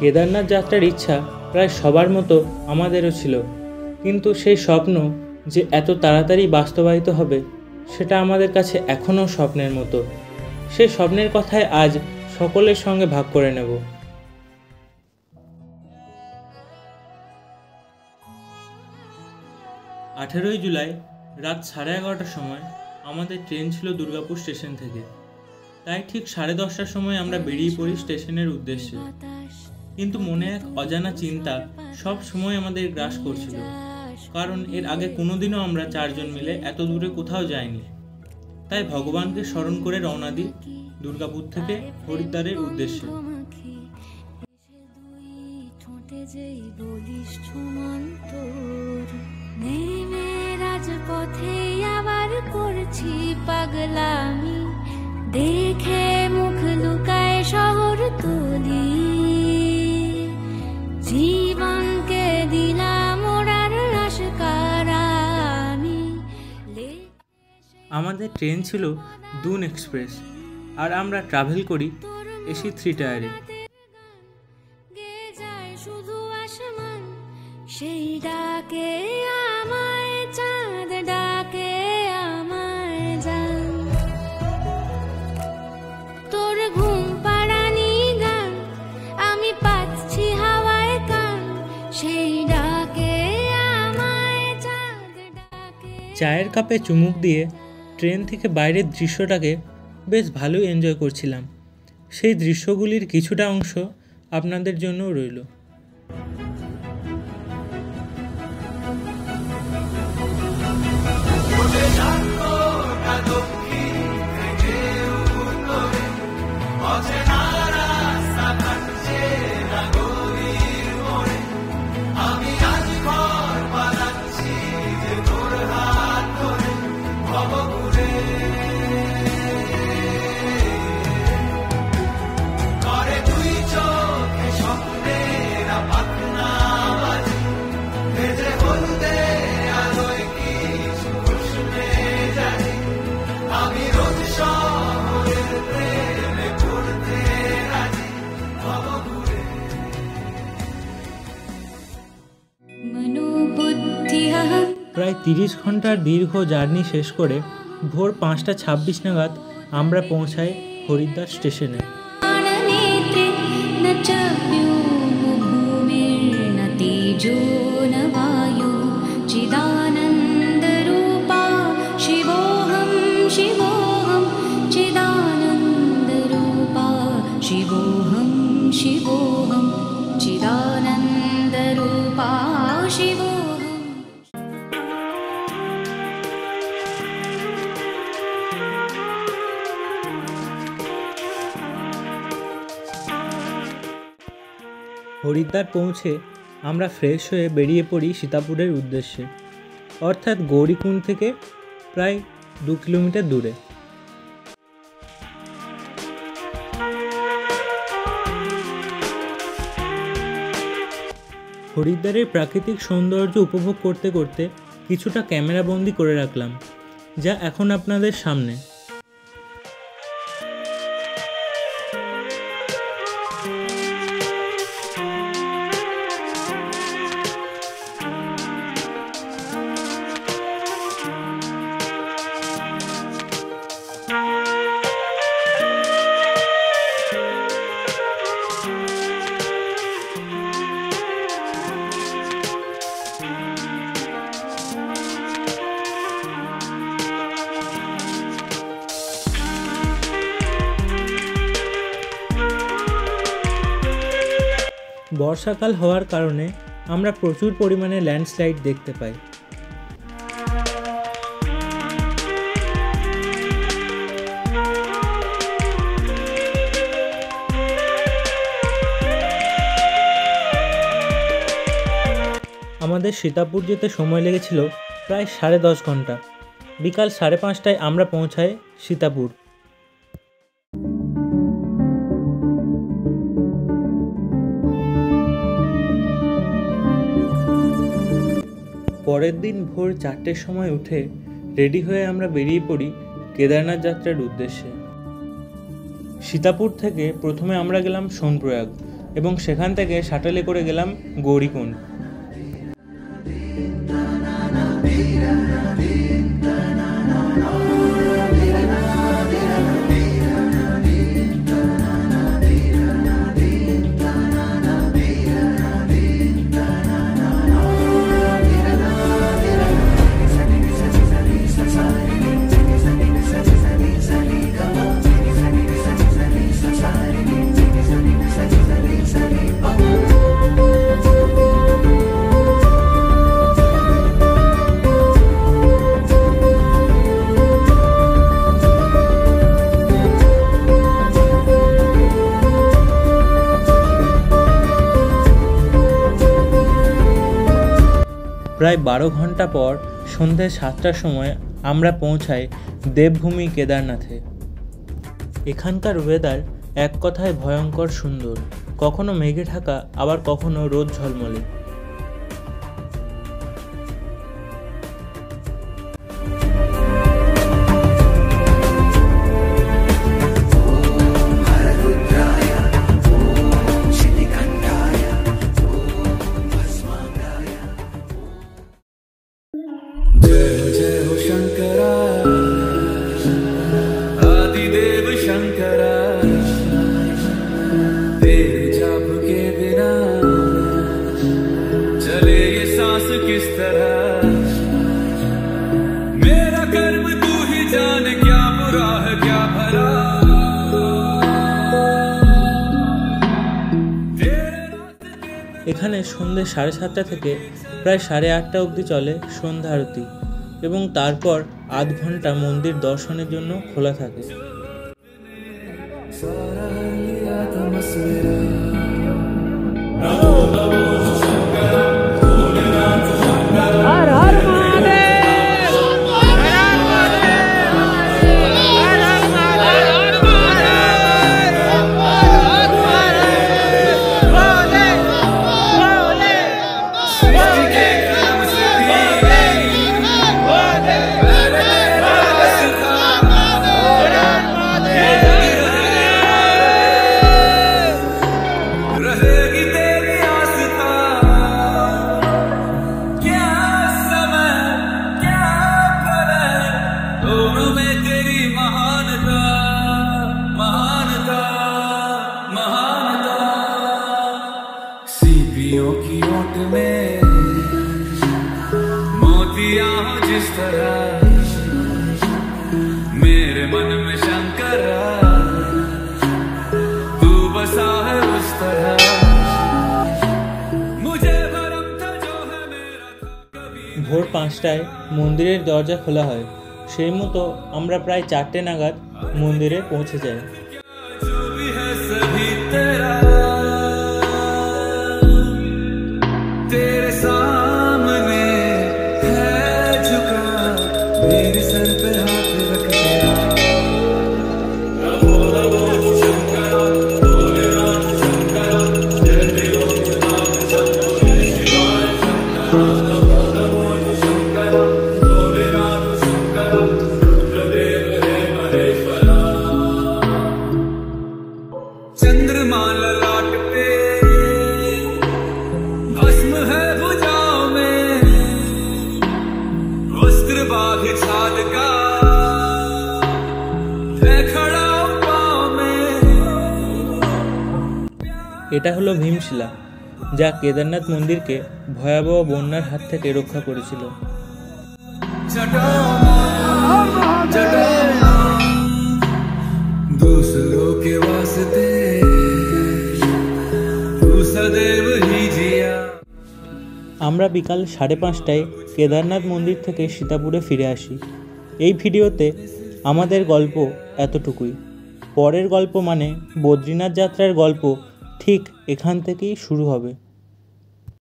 কেদারনাথ যাত্রার ইচ্ছা প্রায় সবার মতো আমাদেরও ছিল। কিন্তু সেই স্বপ্ন যে এত তাড়াতাড়ি বাস্তবায়িত হবে, সেটা আমাদের কাছে এখনও স্বপ্নের মতো। সেই স্বপ্নের কথায় আজ সকলের সঙ্গে ভাগ করে নেব। আঠেরোই জুলাই রাত সাড়ে এগারোটার সময় আমাদের ট্রেন ছিল দুর্গাপুর স্টেশন থেকে। তাই ঠিক সাড়ে দশটার সময় আমরা বেরিয়ে পড়ি স্টেশনের উদ্দেশ্যে। কিন্তু মনে এক অজানা চিন্তা সব সময় আমাদের গ্রাস করছিল। কারণ এর আগে কোনোদিনও আমরা চারজন মিলে এত দূরে কোথাও যাইনি। তাই ভগবানকে স্মরণ করে রওনা দিই দুর্গাপুর থেকে হরিদ্বারের উদ্দেশ্যে। যেই বলিস ছুমন্তর নেমে রাজপথে আবার করছি পাগলামি। দেখে মুখ লুকায় শহর তুলি। জীবনকে দিলাম ওরার আশকার আমি। আমাদের ট্রেন ছিল দুন এক্সপ্রেস আর আমরা ট্রাভেল করি এসি থ্রি টায়ারে। গে যায় শুধু আসমান সেই ডাকে চায়ের কাপে চুমুক দিয়ে ট্রেন থেকে বাইরের দৃশ্যটাকে বেশ ভালোই এনজয় করছিলাম। সেই দৃশ্যগুলির কিছুটা অংশ আপনাদের জন্যও রইল। মনোবুদ্ধি প্রায় তিরিশ ঘণ্টার দীর্ঘ জার্নি শেষ করে ভোর পাঁচটা ছাব্বিশ নাগাদ আমরা পৌঁছাই হরিদ্বার স্টেশনে। হরিদ্বার পৌঁছে আমরা ফ্রেশ হয়ে বেরিয়ে পড়ি সীতাপুরের উদ্দেশ্যে। অর্থাৎ গৌরীকুণ্ড থেকে প্রায় দু কিলোমিটার দূরে। হরিদ্বারের প্রাকৃতিক সৌন্দর্য উপভোগ করতে করতে কিছুটা ক্যামেরাবন্দি করে রাখলাম, যা এখন আপনাদের সামনে। বর্ষাকাল হওয়ার কারণে আমরা প্রচুর পরিমাণে ল্যান্ডস্লাইড দেখতে পাই। আমাদের সীতাপুর যেতে সময় লেগেছিল প্রায় সাড়ে দশ ঘণ্টা। বিকাল সাড়ে পাঁচটায় আমরা পৌঁছাই সীতাপুর। পরের দিন ভোর চারটের সময় উঠে রেডি হয়ে আমরা বেরিয়ে পড়ি কেদারনাথ যাত্রার উদ্দেশ্যে। সীতাপুর থেকে প্রথমে আমরা গেলাম সোনপ্রয়াগ এবং সেখান থেকে শাটেলে করে গেলাম গৌরীকুণ্ড। প্রায় বারো ঘণ্টা পর সন্ধ্যে সাতটার সময় আমরা পৌঁছাই দেবভূমি কেদারনাথে। এখানকার ওয়েদার এক কথায় ভয়ঙ্কর সুন্দর। কখনো মেঘে ঢাকা, আবার কখনো রোদ ঝলমলে। সন্ধ্যে সাড়ে সাতটা থেকে প্রায় সাড়ে আটটা অবধি চলে সন্ধ্যা আরতি এবং তারপর আধ ঘণ্টা মন্দির দর্শনের জন্য খোলা থাকে। की ओट में मोतिया हो जिस तरह मेरे मन में शंकर तू बसा है उस तरह मुझे भरम था जो है मेरा था कभी ভোর পাঁচটায় মন্দিরের দরজা খোলা হয় সেই মতো আমরা প্রায় চারটে নাগাদ মন্দিরে পৌঁছে যাই এটা হলো ভীমশিলা, যা কেদারনাথ মন্দিরকে ভয়াবহ বন্যার হাত থেকে রক্ষা করেছিল। আমরা বিকাল সাড়ে পাঁচটায় কেদারনাথ মন্দির থেকে সীতাপুরে ফিরে আসি। এই ভিডিওতে আমাদের গল্প এতটুকুই। পরের গল্প মানে বদ্রীনাথ যাত্রার গল্প ঠিক এখান থেকেই শুরু হবে।